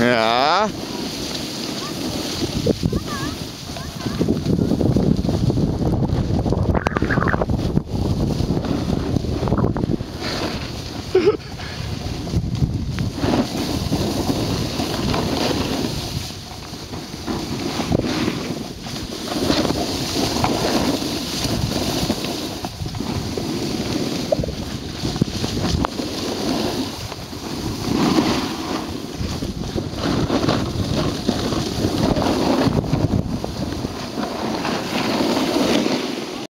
Ja.